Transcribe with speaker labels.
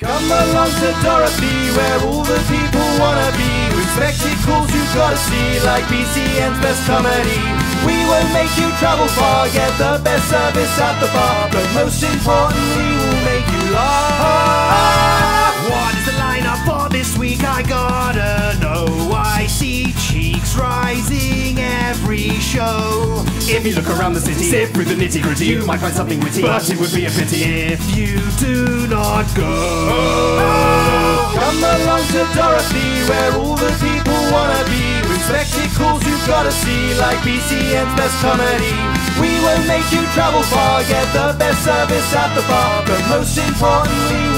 Speaker 1: Come along to Dorothy, where all the people wanna be. With spectacles you've gotta see, like BCN's best comedy. We won't make you travel far, get the best service at the bar, but most importantly, we'll make you laugh.
Speaker 2: What is the lineup for this week? I gotta know. I see cheeks rising every show.
Speaker 3: If you look around the city, sift through the nitty gritty, you might find something witty, but it would be a pity
Speaker 2: If you do go.
Speaker 1: Come along to Dorothy, where all the people wanna be. With spectacles you've gotta see, like BCN's best comedy. We won't make you travel far, get the best service at the bar, but most importantly,